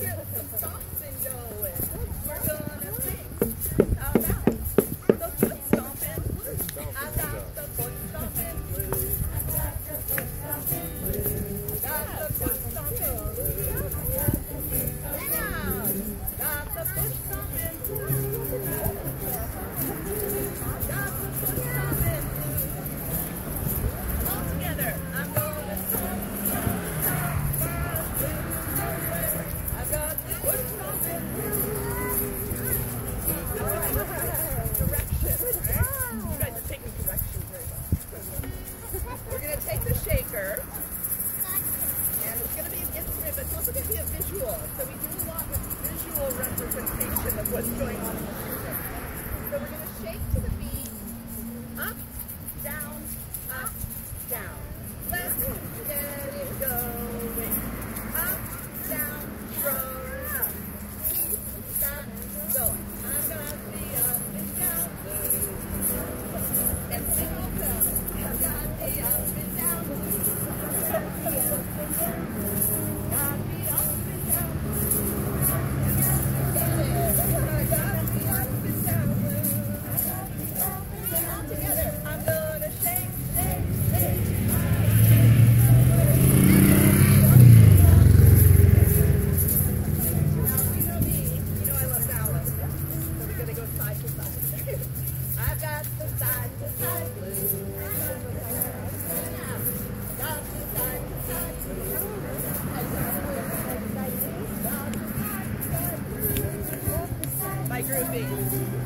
get some socks and go. representation of what's going on in the system. So we're going to shake to the beat. things.